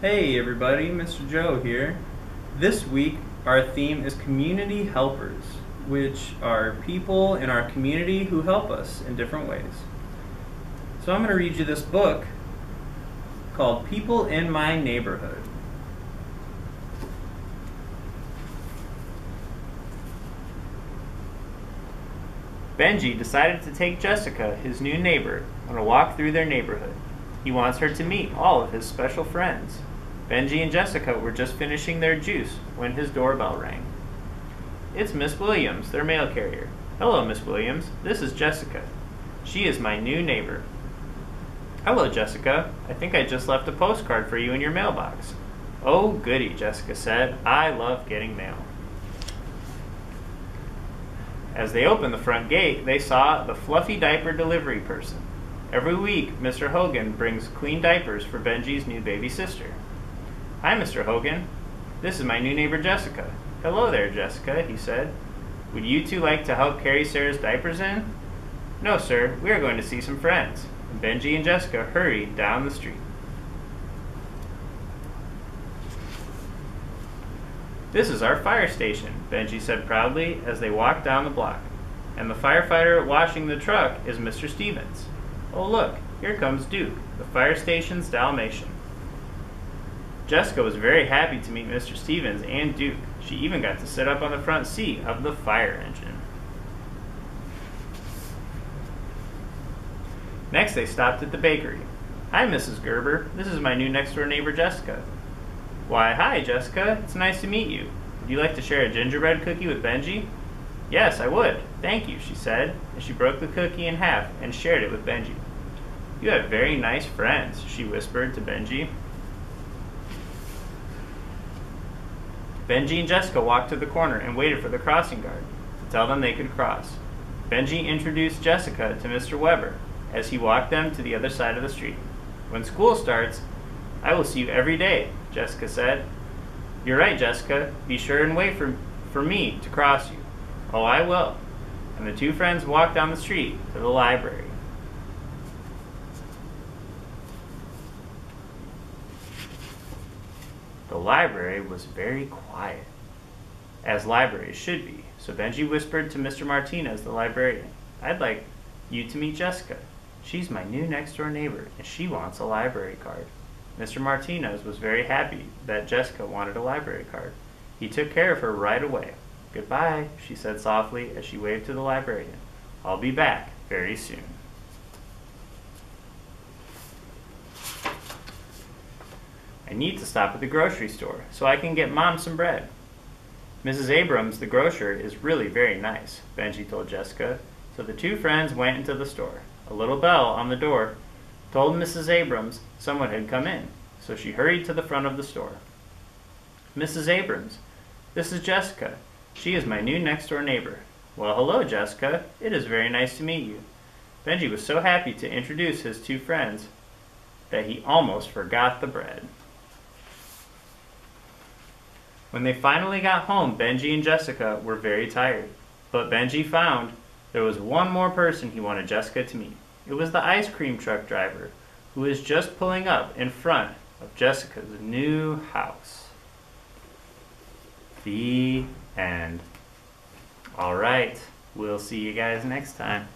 Hey everybody, Mr. Joe here. This week our theme is community helpers, which are people in our community who help us in different ways. So I'm going to read you this book called People in My Neighborhood. Benji decided to take Jessica, his new neighbor, on a walk through their neighborhood. He wants her to meet all of his special friends. Benji and Jessica were just finishing their juice when his doorbell rang. It's Miss Williams, their mail carrier. Hello, Miss Williams. This is Jessica. She is my new neighbor. Hello, Jessica. I think I just left a postcard for you in your mailbox. Oh, goody, Jessica said. I love getting mail. As they opened the front gate, they saw the fluffy diaper delivery person. Every week, Mr. Hogan brings clean diapers for Benji's new baby sister. Hi, Mr. Hogan. This is my new neighbor Jessica. Hello there, Jessica, he said. Would you two like to help carry Sarah's diapers in? No, sir. We are going to see some friends. And Benji and Jessica hurried down the street. This is our fire station, Benji said proudly as they walked down the block. And the firefighter washing the truck is Mr. Stevens. Oh, look, here comes Duke, the fire station's Dalmatian. Jessica was very happy to meet Mr. Stevens and Duke. She even got to sit up on the front seat of the fire engine. Next, they stopped at the bakery. Hi, Mrs. Gerber. This is my new next door neighbor, Jessica. Why, hi, Jessica. It's nice to meet you. Would you like to share a gingerbread cookie with Benji? Yes, I would. Thank you, she said, and she broke the cookie in half and shared it with Benji. You have very nice friends, she whispered to Benji. Benji and Jessica walked to the corner and waited for the crossing guard to tell them they could cross. Benji introduced Jessica to Mr. Weber as he walked them to the other side of the street. When school starts, I will see you every day, Jessica said. You're right, Jessica. Be sure and wait for, for me to cross you. Oh, I will. And the two friends walked down the street to the library. The library was very quiet, as libraries should be, so Benji whispered to Mr. Martinez, the librarian, I'd like you to meet Jessica. She's my new next door neighbor, and she wants a library card. Mr. Martinez was very happy that Jessica wanted a library card. He took care of her right away. Goodbye, she said softly as she waved to the librarian. I'll be back very soon. I need to stop at the grocery store so I can get Mom some bread. Mrs. Abrams, the grocer, is really very nice, Benji told Jessica, so the two friends went into the store. A little bell on the door told Mrs. Abrams someone had come in, so she hurried to the front of the store. Mrs. Abrams, this is Jessica. She is my new next door neighbor. Well, hello, Jessica. It is very nice to meet you. Benji was so happy to introduce his two friends that he almost forgot the bread. When they finally got home, Benji and Jessica were very tired. But Benji found there was one more person he wanted Jessica to meet. It was the ice cream truck driver who was just pulling up in front of Jessica's new house. The end. All right, we'll see you guys next time.